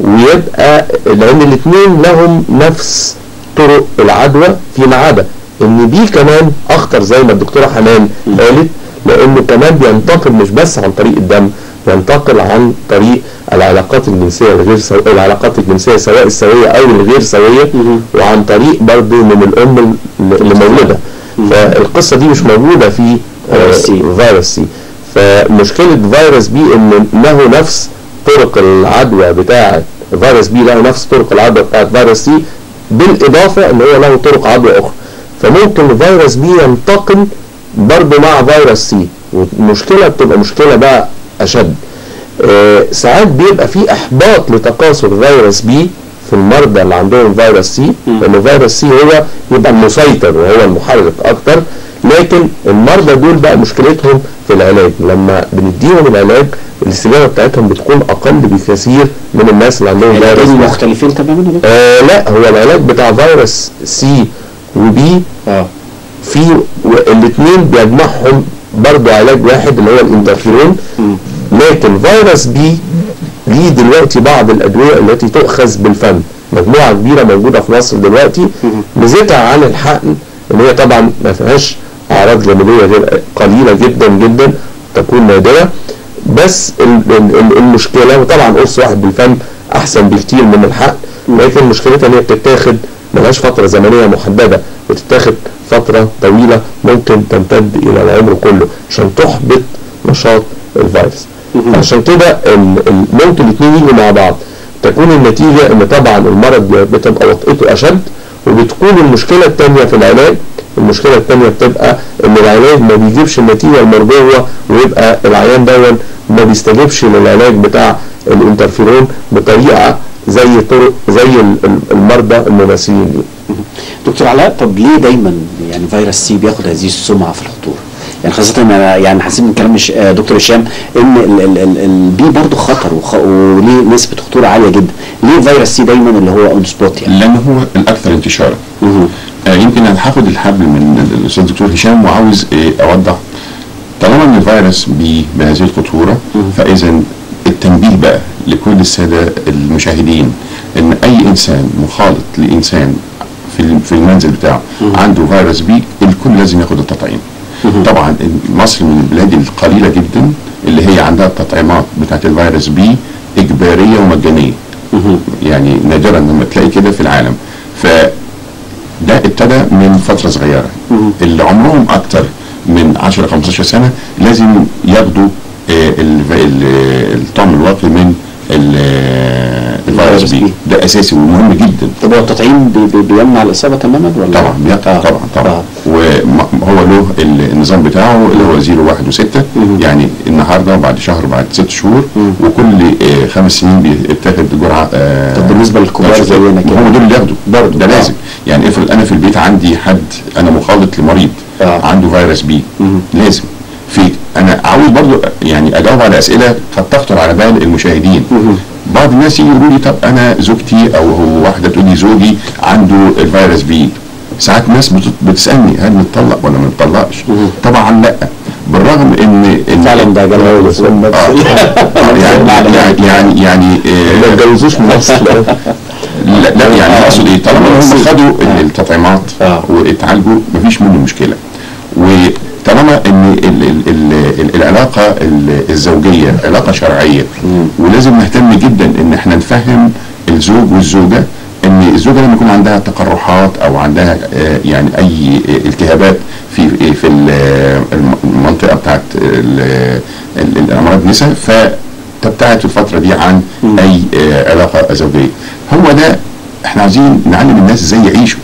ويبقى لأن الاثنين لهم نفس طرق العدوى فيما عدا إن بي كمان أخطر زي ما الدكتورة حنان قالت لأنه كمان بينتقل مش بس عن طريق الدم ينتقل عن طريق العلاقات الجنسية الغير سو... العلاقات الجنسية سواء السوية أو الغير سوية وعن طريق برضه من الأم ال- اللي مولده فالقصة دي مش موجودة في آه، فيروس سي. فيروس سي. فمشكلة فيروس بي إن له نفس طرق العدوى بتاعه فيروس بي له نفس طرق العدوى بتاعه فيروس سي بالإضافة إن هو له طرق عدوى أخرى. فممكن فيروس بي ينتقل برضه مع فيروس سي. والمشكلة بتبقى مشكلة بقى أشد. آه ساعات بيبقى في إحباط لتكاثر فيروس بي في المرضى اللي عندهم فيروس سي لأن فيروس سي هو يبقى المسيطر وهو المحرك أكتر لكن المرضى دول بقى مشكلتهم في العلاج. لما بنديهم العلاج الاستجابة بتاعتهم بتكون أقل بكثير من الناس اللي عندهم فيروس العلاجين بي. مختلفين تماما؟ آه لا هو العلاج بتاع فيروس سي وبي آه. في الاثنين بيجمعهم برضه علاج واحد اللي هو الإنترفيرون. لكن فيروس بي ليه دلوقتي بعض الأدوية التي تؤخذ بالفم. مجموعة كبيرة موجودة في مصر دلوقتي. ميزتها عن الحقن ان هي طبعا ما فيهاش أعراض جانبية غير قليلة جدا جدا تكون نادرة. بس ال- ال- ال- المشكلة وطبعا قرص واحد بالفم أحسن بكتير من الحقن. لكن مشكلتها إن هي بتتاخد ملهاش فترة زمنية محددة. بتتاخد فترة طويلة ممكن تمتد إلى العمر كله عشان تحبط نشاط الفيروس. عشان كده ممكن الاثنين يجوا مع بعض تكون النتيجة إن طبعا المرض بتبقى وطئته أشد وبتكون المشكلة الثانية في العلاج المشكلة الثانية بتبقى إن العلاج ما بيجيبش النتيجة المرجوة ويبقى العيان دون ما بيستجيبش للعلاج بتاع الانترفيرون بطريقة زي طرق زي ال- ال- المرضى المماثلين ليه. دكتور علاء طب ليه دايما يعني فيروس سي بياخد هذه السمعة في الخطوره؟ يعني خاصة أنا يعني حسيت من كلام آه، دكتور هشام ال- البي برضه خطر وخ- وليه نسبة خطورة عالية جدا. ليه فيروس سي دايما اللي هو on spot يعني؟ لأن هو الأكثر انتشارا. آه يمكن أنا هاخد الحبل من الأستاذ الدكتور هشام وعاوز آه أوضح طالما إن الفيروس بي- بهذه الخطورة فاذا التنبيه بقى لكل السادة المشاهدين إن أي إنسان مخالط لإنسان في المنزل بتاعه عنده فيروس بي الكل لازم ياخد التطعيم طبعا مصر من البلاد القليلة جدا اللي هي عندها التطعيمات بتاعت الفيروس بي إجبارية ومجانية. يعني نادرا لما تلاقي كده في العالم. ف ده ابتدى من فترة صغيرة. اللي عمرهم أكتر من 10 15 سنة لازم ياخدوا آه، الطعم الواقي من الفيروس بي ده أساسي ومهم جدا طب هو التطعيم بي بي بيمنع الإصابة تماما ولا؟ طبعا آه. طبعا طبعا آه. وهو له ال- النظام بتاعه اللي هو 0 1 و6 يعني النهارده بعد شهر بعد ست شهور وكل آه، خمس سنين بيتاخد جرعة آه، طب بالنسبة للكبار آه، زينا كده؟ هم دول اللي ياخدوا برضه. ده آه. لازم يعني افرض أنا في البيت عندي حد أنا مخالط لمريض آه. عنده فيروس بي لازم في أنا عاوز برضو يعني اجاوب على أسئلة قد تخطر على بال المشاهدين. بعض الناس يجي يقولوا لي طب أنا زوجتي أو هو واحدة تقول لي زوجي عنده الفيروس بي. ساعات ناس بت- بتسألني هل نتطلق ولا ما نتطلقش طبعا لأ. بالرغم إن فعلا ده جلال آه. آه، يعني يعني يعني يعني ما آه، اتجوزوش من مصر لا, لا يعني أقصد إيه؟ طالما هم خدوا ال- التطعيمات آه. واتعالجوا مفيش منه مشكلة. وطالما إن ال ال ال ال العلاقة ال- الزوجية علاقة شرعية ولازم نهتم جدا إن إحنا نفهم الزوج والزوجة إن الزوجة لما يكون عندها تقرحات أو عندها آه، يعني أي التهابات في في ال- الم- المنطقة بتاعت ال- ال- الأمراض النساء فتبتعد في الفترة دي عن أي آه، علاقة زوجية. هو ده إحنا عايزين نعلم الناس إزاي يعيشوا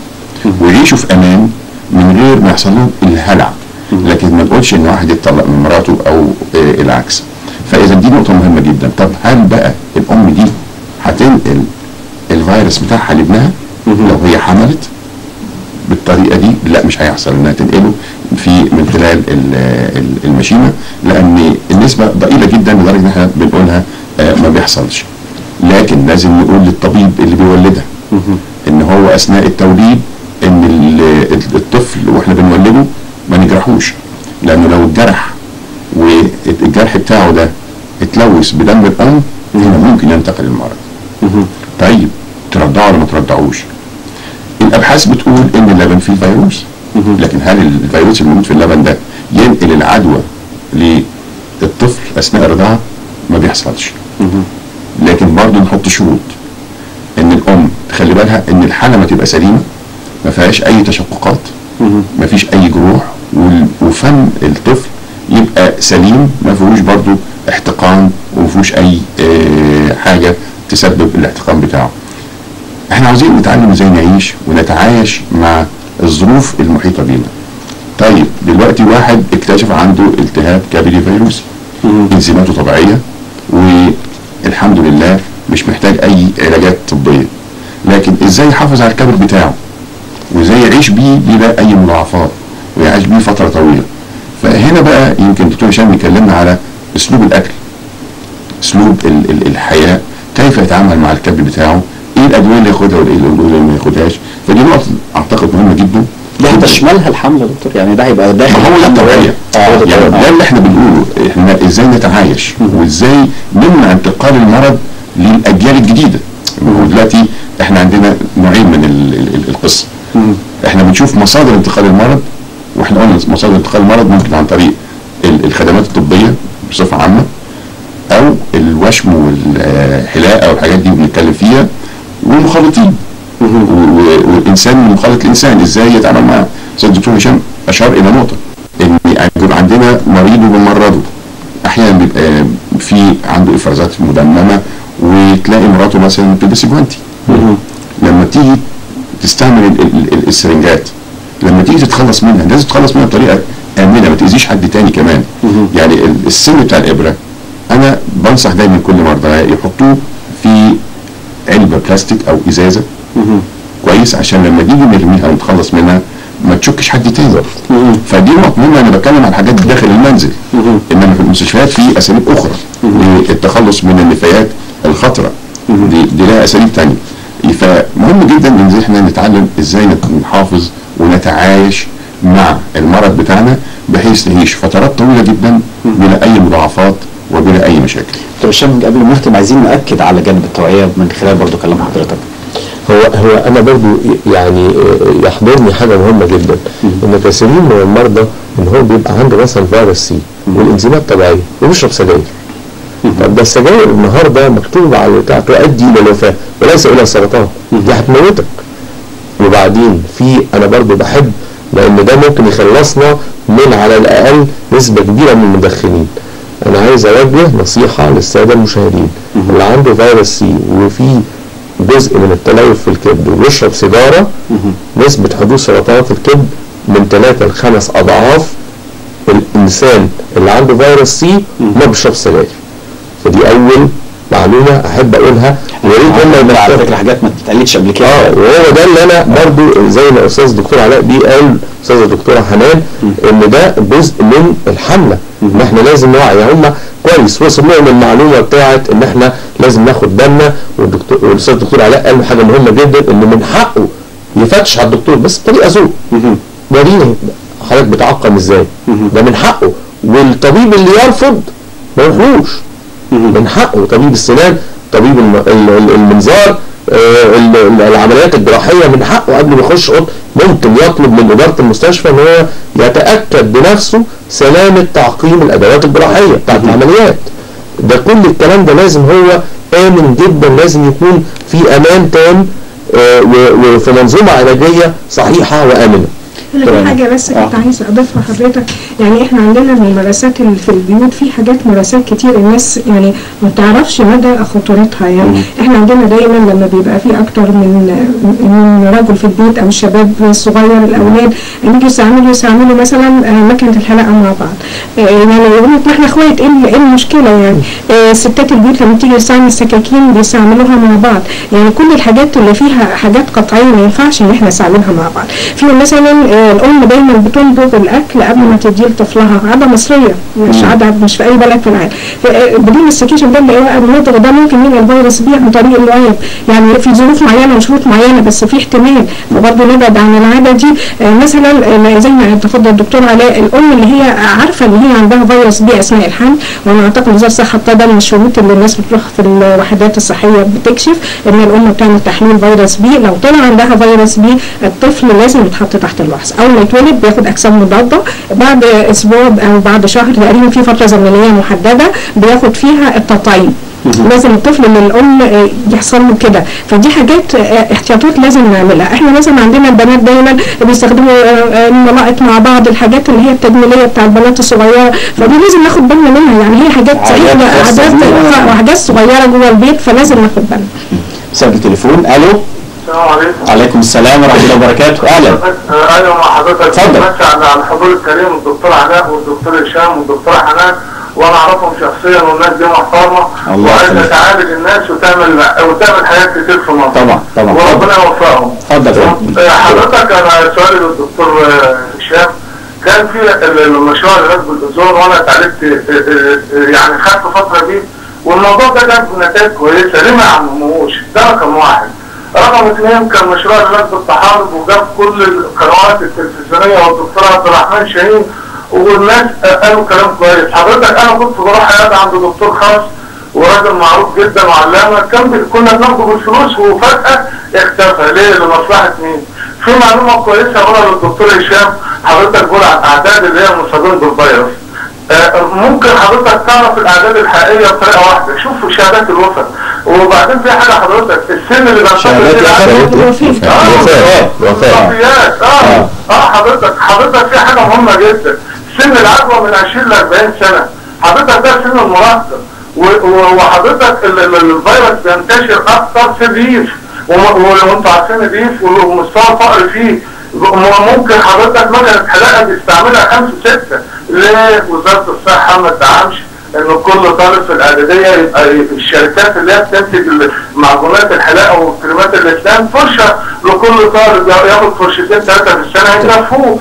ويعيشوا في أمان من غير ما يحصل لهم الهلع. لكن ما نقولش إن واحد يتطلق من مراته أو آه العكس. فإذا دي نقطة مهمة جدا. طب هل بقى الأم دي هتنقل الفيروس بتاعها لابنها لو هي حملت بالطريقة دي؟ لا مش هيحصل إنها تنقله في من خلال ال- ال- المشيمة لأن النسبة ضئيلة جدا لدرجة إن إحنا بنقولها آه، ما بيحصلش. لكن لازم نقول للطبيب اللي بيولدها إن هو أثناء التوليد إن ال- الطفل وإحنا بنولده ما نجرحوش لأنه لو اتجرح والجرح بتاعه ده اتلوث بدم الأم هنا ممكن ينتقل المرض طيب ترضعه ولا ما ترضعوش؟ الأبحاث بتقول إن اللبن فيه فيروس لكن هل الفيروس الموجود في اللبن ده ينقل العدوى للطفل أثناء الرضاعة؟ ما بيحصلش. لكن برضه نحط شروط. إن الأم تخلي بالها إن الحالة تبقى سليمة ما فيهاش أي تشققات ما فيش أي جروح وفم الطفل يبقى سليم ما فيهوش برضه احتقان وما فيهوش أي آه، حاجة تسبب الاحتقان بتاعه. إحنا عاوزين نتعلم إزاي نعيش ونتعايش مع الظروف المحيطة بينا. طيب دلوقتي واحد اكتشف عنده التهاب كبدي فيروسي انزيماته طبيعية والحمد لله مش محتاج أي علاجات طبية. لكن إزاي يحافظ على الكبد بتاعه؟ وإزاي يعيش بيه بلا أي مضاعفات؟ ويعيش بيه فترة طويلة. فهنا بقى يمكن الدكتور هشام يكلمنا على أسلوب الأكل أسلوب ال- ال- الحياة كيف يتعامل مع الكبد بتاعه إيه الأدوية اللي ياخدها وإيه الأدوية اللي ما ياخدهاش. فدي نقطة أعتقد مهمة جدا. ده هتشملها الحملة يا دكتور يعني ده هيبقى داخل هو ده. التوعية. آه، يعني ده اللي إحنا بنقوله إحنا إزاي نتعايش وإزاي نمنع انتقال المرض للأجيال الجديدة. دلوقتي إحنا عندنا نوعين من ال- ال- ال- القصة. إحنا بنشوف مصادر انتقال المرض وإحنا قلنا مصادر انتقال المرض ممكن عن طريق ال- الخدمات الطبية بصفة عامة أو الوشم والحلاقة والحاجات دي بنتكلم فيها والمخالطين والإنسان المخالط الإنسان. إزاي يتعامل معاه زي الدكتور هشام أشار إلى نقطة إن يكون عندنا مريض وبنمرضه. أحيانا بيبقى في عنده إفرازات مدممة وتلاقي مراته مثلا بتلبس جوانتي لما تيجي تستعمل ال- ال- ال- السرنجات لما تيجي تتخلص منها لازم تتخلص منها بطريقة آمنة ما تأذيش حد تاني كمان. يعني ال- السن بتاع الإبرة أنا بنصح دايما كل مرضى يحطوه في علبة بلاستيك أو إزازة. كويس عشان لما نيجي نرميها ونتخلص منها ما تشكش حد تاني. فدي مهمة أنا بتكلم عن حاجات داخل المنزل. إنما في المستشفيات في أساليب أخرى. للتخلص من النفايات الخطرة. دي, دي لها أساليب تانية. فمهم جدا إن إحنا نتعلم إزاي نحافظ ونتعايش مع المرض بتاعنا بحيث نعيش فترات طويلة جدا بلا أي مضاعفات وبلا أي مشاكل. دكتور هشام قبل ما نختم عايزين نأكد على جانب التوعية من خلال برضو كلام حضرتك. هو هو أنا برضو يعني يحضرني حاجة مهمة جدا. إن كثيرين من المرضى إن هو بيبقى عنده مثلا فيروس سي والإنزيمات طبيعية وبيشرب سجاير. طب ده السجاير النهارده مكتوب على البتاع تؤدي إلى الوفاة وليس إلى السرطان دي هتموتك. وبعدين في أنا برضو بحب لأن ده ممكن يخلصنا من على الأقل نسبة كبيرة من المدخنين. أنا عايز أوجه نصيحة للسادة المشاهدين. اللي عنده فيروس سي وفي جزء من التليف في الكبد وبيشرب سيجارة نسبة حدوث سرطانات الكبد من 3 ل 5 أضعاف الإنسان اللي عنده فيروس سي ما بيشربش سجاير. فدي أول معلومة أحب أقولها. ويا ريت هم على فكرة حاجات ما اتقالتش قبل كده. آه وهو ده اللي أنا برضو زي ما أستاذ دكتور علاء بيه قال استاذه دكتوره حنان إن ده جزء من الحملة. إن إحنا لازم نوعي. يعني هم كويس وصل لهم المعلومة بتاعت إن إحنا لازم ناخد بالنا. والدكتور والأستاذ الدكتور علاء قال حاجة مهمة جدا إن من حقه يفتش على الدكتور بس بطريقة ذوق. وريني حضرتك بتعقم إزاي. ده من حقه. والطبيب اللي يرفض ما يروحلوش. من حقه. طبيب السنان طبيب الم- ال- ال- المنظار ال- ال- العمليات الجراحية من حقه قبل ما يخش اوضه ممكن يطلب من إدارة المستشفى إن هو يتأكد بنفسه سلامة تعقيم الأدوات الجراحية بتاعت العمليات. ده كل الكلام ده لازم هو آمن جدا لازم يكون في أمان تام آه، وفي منظومة علاجية صحيحة وآمنة. في حاجة بس كنت عايزة أضيفها لحضرتك يعني إحنا عندنا الممارسات اللي في البيوت في حاجات ممارسات كتير الناس يعني ما تعرفش مدى خطورتها يعني. إحنا عندنا دايما لما بيبقى في أكتر من من رجل في البيت أو الشباب الصغير الأولاد يجوا يستعملوا يستعملوا مثلا آه، مكنة الحلاقة مع بعض. آه، يعني يقولوا ما إحنا إخوات إيه ال- إيه المشكلة يعني؟ آه، ستات البيوت لما تيجي تستعمل السكاكين بيستعملوها مع بعض. يعني كل الحاجات اللي فيها حاجات قطعية ما ينفعش إن إحنا نستعملها مع بعض. في مثلا آه، الام دايما بتمضغ الأكل قبل ما تديه لطفلها. عادة مصرية. مش عادة مش في أي بلد في العالم. ف- آه، بدون ال mastication ده اللي هو المضغ ده ممكن يجي الفيروس بي عن طريق اللعاب يعني في ظروف معينة وشروط معينة بس في احتمال. فبرضه نبعد عن العادة دي. آه، مثلا زي ما تفضل الدكتور علاء الأم اللي هي عارفة إن هي عندها فيروس بي أثناء الحمل. وأنا أعتقد وزارة الصحة ده من الشروط اللي الناس بتروح في الوحدات الصحية بتكشف إن الأم بتعمل تحليل فيروس بي. لو طلع عندها فيروس بي الطفل لازم يتحط تحت أول ما يتولد بياخد اجسام مضادة بعد أسبوع أو بعد شهر تقريبا في فترة زمنية محددة بياخد فيها التطعيم. لازم الطفل من الأم آه، يحصل له كده. فدي حاجات آه، احتياطات لازم نعملها. إحنا مثلا عندنا البنات دايما بيستخدموا آه، الملاقط مع بعض الحاجات اللي هي التجميلية بتاع البنات الصغيرة. فدي لازم ناخد بالنا منها. يعني هي حاجات صحيح عادات. وحاجات صغيرة جوه البيت فلازم ناخد بالنا. ساب التليفون. ألو؟ السلام عليكم. عليكم السلام ورحمة الله وبركاته. أهلا. آه، أيوه مع حضرتك اتفضل. على الحضور الكريم الدكتور علاء والدكتور هشام والدكتوره حنان وأنا أعرفهم شخصيا والناس دي محترمة. الله وعايزه. تعالج الناس وتعمل وتعمل حاجات كتير في مصر. طبعا طبعا. وربنا يوفقهم. اتفضل. آه، حضرتك أنا سؤالي للدكتور آه، هشام. كان في ال- المشروع اللي رد بالاوزون وأنا اتعالجت آه، يعني خدت فترة دي والموضوع ده جاب نتائج كويسة. ليه ما عمموش ده رقم واحد. رقم اثنين كان مشروع رد التحارب وجاب كل القنوات التلفزيونية والدكتور عبد الرحمن شاهين والناس قالوا كلام كويس. حضرتك أنا كنت بروح عياده عند دكتور خاص وراجل معروف جدا وعلامة كان كنا بناخده بالفلوس وفجأة اختفى. ليه؟ لمصلحة مين؟ في معلومة كويسة أقولها للدكتور هشام. حضرتك بقول على الأعداد اللي هي المصابين بالفيروس. آه، ممكن حضرتك تعرف الأعداد الحقيقية بطريقة واحدة. شوف شهادات الوفاه وبعدين في حاجة حضرتك السن اللي شهادات فيه الوفاة. العدد- آه، وفيات آه آه. حضرتك حضرتك في حاجة مهمة جدا. سن العدوى من 20 ل 40 سنة. حضرتك ده سن و- وحضرتك ال- ال- الفيروس بينتشر أكتر في الريف وأنتوا عارفين الريف ومستوى الفقر فيه. ممكن حضرتك مكنة حلاقة بيستعملها خمسة ستة ليه؟ وزارة الصحة ما تدعمش. إن كل طالب في الإعدادية يبقى الشركات اللي هي بتنتج معجونات الحلاقة وكريمات الاسنان فرشة لكل طالب يا- ياخد فرشتين ثلاثة في السنة يكفوه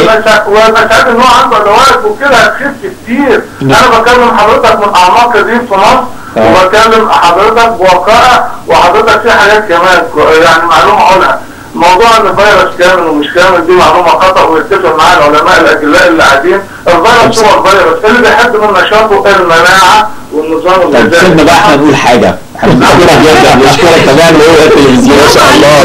ويبقى سا- ويبقى ساعات إن هو عنده ادوات وكده هتخف كتير. أنا بكلم حضرتك من أعماق الريف في مصر. وبكلم حضرتك بواقعة وحضرتك في حاجات كمان يعني معلومة اقولها موضوع ان الفيروس كامل ومش كامل دي معلومه خطا ويتفق معاها العلماء الاجلاء اللي قاعدين الفيروس هو الفيروس اللي بيحد من نشاطه المناعه والنظام طب الغذائي سيبنا بقى إحنا نقول حاجة بنشكرك جدا بنشكرك تابعنا هو التلفزيون ما شاء الله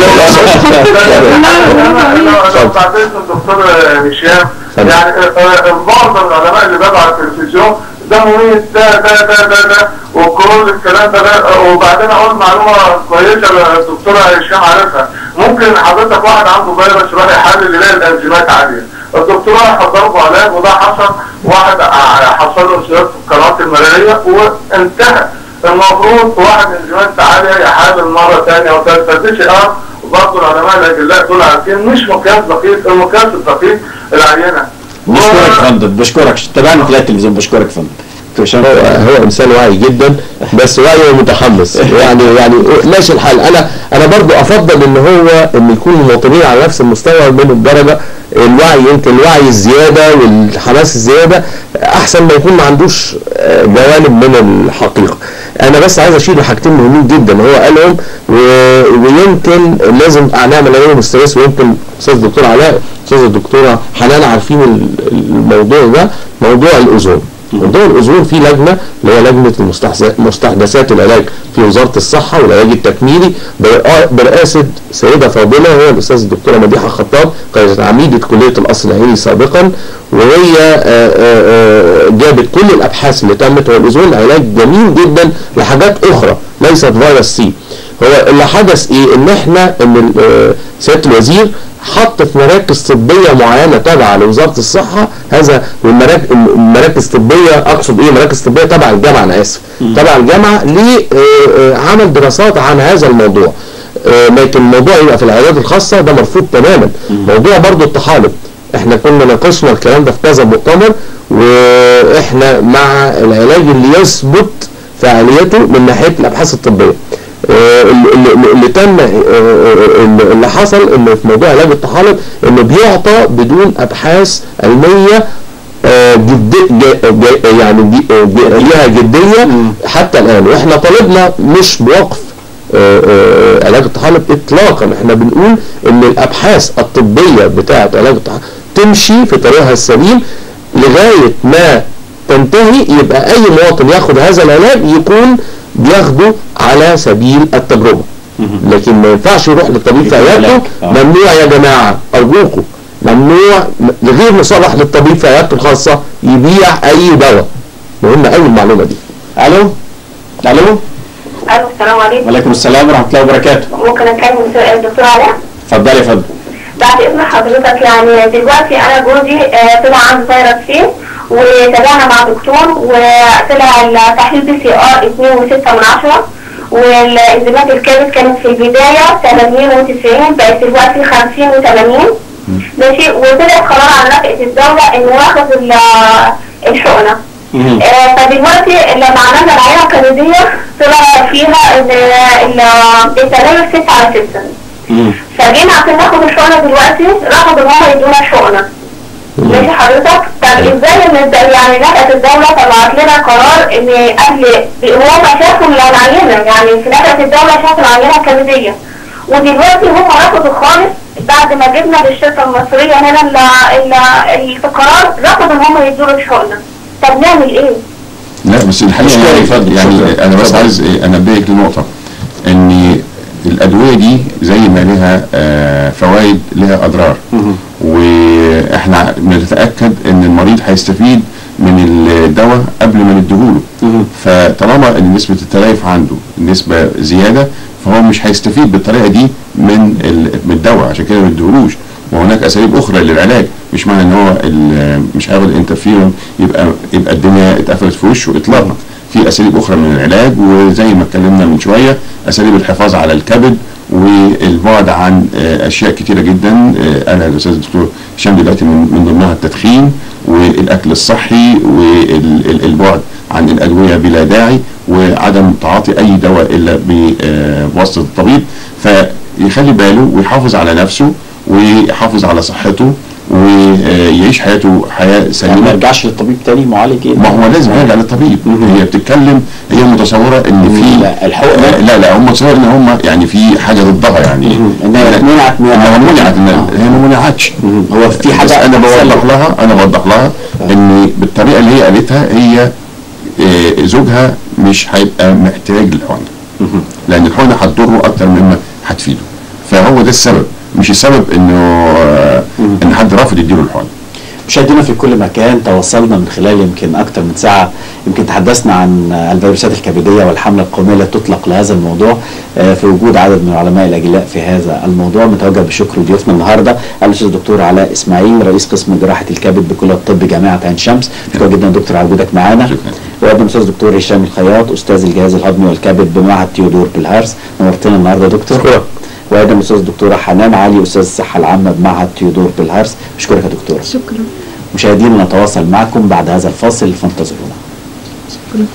لو تعطيت الدكتور هشام يعني آه، آه، معظم العلماء اللي بدوا على التلفزيون ده مميت ده ده ده ده ده وكل الكلام ده وبعدين أقول معلومه كويسه الدكتوره هشام عارفها ممكن حضرتك واحد عنده فيروس يروح يحلل يلاقي الانزيمات عالية. الدكتوره حضروا علاج وده حصل. واحد ع- حصل له انسداد في القنوات المراريه وانتهى. المفروض واحد انزيمات عالية يحلل مرة ثانية وثالثه دي شيء وبرضه العلماء الاجلاء دول عارفين. مش مقياس دقيق المقياس الدقيق العينة. بشكرك يا فندم. بشكرك. تابعنا خلال التلفزيون. بشكرك يا فندم. هشام هو هو إنسان واعي جدا بس واعي ومتحمس. يعني يعني ماشي الحال. أنا أنا برضو أفضل إن هو إن يكون المواطنين على نفس المستوى من الدرجة. الوعي يمكن الوعي الزيادة والحماس الزيادة أحسن ما يكون ما عندوش آه، جوانب من الحقيقة. أنا بس عايز أشيل حاجتين مهمين جدا. هو قالهم ويمكن لازم نعمل عليهم ستريس ويمكن أستاذ الدكتور علاء أستاذ الدكتورة حنان عارفين ال- الموضوع ده موضوع الأوزون. موضوع الاوزون في لجنة اللي هي المستحدث- مستحدثات العلاج في وزارة الصحة والعلاج التكميلي برئا- برئاسه سيدة فاضلة هي الأستاذ الدكتورة مديحة خطاب كانت عميده كلية القصر العيني سابقا. وهي آه، آه، آه، جابت كل الأبحاث اللي تمت والاوزون علاج جميل جدا لحاجات أخرى ليست فيروس سي. هو اللي حدث إيه؟ إن إحنا إن سيادة الوزير حط في مراكز طبية معينة تابعة لوزارة الصحة. هذا المراكز الطبية أقصد إيه؟ مراكز طبية تبع الجامعة أنا آسف. تبع الجامعة لعمل دراسات عن هذا الموضوع. لكن الموضوع يبقى في العيادات الخاصة ده مرفوض تماما. موضوع برضو الطحالب إحنا كنا ناقشنا الكلام ده في كذا مؤتمر وإحنا مع العلاج اللي يثبت فعاليته من ناحية الأبحاث الطبية. آه، اللي, تم آه، آه، اللي- حصل إن في موضوع علاج الطحالب إنه بيعطى بدون أبحاث علمية جد يعني ليها جدية حتى الآن. وإحنا طالبنا مش بوقف علاج الطحالب اطلاقا. إحنا بنقول إن الأبحاث الطبية بتاعة علاج الطحالب تمشي في طريقها السليم لغاية ما تنتهي يبقى أي مواطن ياخد هذا العلاج يكون بياخده على سبيل التجربة. لكن ما ينفعش يروح للطبيب في عيادته آه. ممنوع يا جماعة ارجوكم ممنوع م- غير مصرح للطبيب في عيادته الخاصة يبيع أي دواء. مهمه قوي المعلومة دي. ألو؟ ألو؟ ألو السلام عليكم. وعليكم السلام ورحمة الله وبركاته. ممكن أتكلم الدكتور علاء؟ اتفضلي يا فندم بعد إذن حضرتك يعني دلوقتي أنا جوزي آه، طلع عنده فيروس سي وتابعنا مع دكتور وطلع التحليل PCR 2.6 من 10 والإنزيمات الكبد كانت في البداية 92 بقت دلوقتي 50 و80 ماشي؟ وطلعت قرار على نفقة الدولة إنه ياخد ال- الحقنة. آه، فدلوقتي لما عملنا العينة الكبدية طلع فيها ان ال- التلامس 6 على 6 فجينا عشان ناخد الحقنه دلوقتي رفضوا إن هم يدونا الحقنه ماشي حضرتك؟ طب إزاي إن يعني نفقه الدولة طلعت لنا قرار إن أهل هم شافوا العينة يعني في نفقه الدولة شافوا العينة الكبديه ودلوقتي هم رفضوا خالص بعد ما جبنا للشركه المصرية هنا القرار رفضوا إن هم يدوا الحقنه طب نعمل إيه؟ لا بس الحقيقة يعني, يعني. أنا بس. عايز إيه، انبهك لنقطة. إن الأدوية دي زي ما لها آه، فوائد لها أضرار. وإحنا بنتأكد إن المريض هيستفيد من الدواء قبل ما نديهوله. فطالما إن نسبة التليف عنده نسبة زيادة فهو مش هيستفيد بالطريقة دي من من الدواء. عشان كده ما نديهولوش. وهناك أساليب أخرى للعلاج. مش معنى إن هو مش هياخد انترفيرون يبقى يبقى الدنيا اتقفلت في وشه اطلاقا. في أساليب أخرى من العلاج وزي ما اتكلمنا من شوية أساليب الحفاظ على الكبد والبعد عن آه، أشياء كتيرة جدا. آه، أنا الأستاذ الدكتور هشام دلوقتي من من ضمنها التدخين والأكل الصحي والبعد عن الأدوية بلا داعي وعدم تعاطي أي دواء إلا بواسطة الطبيب. فيخلي باله ويحافظ على نفسه ويحافظ على صحته. ويعيش حياته حياة يعني ما سليمة. يرجعش للطبيب تاني معالج إيه؟ ما هو لازم يرجع للطبيب. هي بتتكلم هي متصورة إن في لا،. آه، لا لا هم متصور إن هم يعني في حاجة ضدها يعني. إنها لا، منعت منعت إن- هي ما منعتش. هو في حاجة أنا بوضح لها أنا بوضح لها إن بالطريقة اللي هي قالتها هي آه، زوجها مش هيبقى محتاج للحقنه لأن الحقنه هتضره أكتر مما هتفيده. فهو ده السبب. مش السبب إنه آه، إن حد رافض يديله الحقنه مشاهدينا في كل مكان تواصلنا من خلال يمكن أكثر من ساعة. يمكن تحدثنا عن الفيروسات الكبدية والحملة القومية التي تطلق لهذا الموضوع آه، في وجود عدد من العلماء الأجلاء في هذا الموضوع. متوجه بالشكر لضيوفنا النهارده الأستاذ الدكتور علاء إسماعيل رئيس قسم جراحة الكبد بكلية الطب جامعة عين شمس. شكرا جدا دكتور على وجودك معانا. شكرا. وأيضا الاستاذ الدكتور هشام الخياط أستاذ الجهاز الهضمي والكبد بمعهد تيودور بالهارس نورتنا النهارده يا دكتور. شكرا. وأيضا الاستاذ الدكتورة حنان علي أستاذ الصحة العامة بمعهد تيودور بالهارس بشكرك يا دكتور شكرا. مشاهدينا نتواصل معكم بعد هذا الفاصل فانتظرونا. شكرا.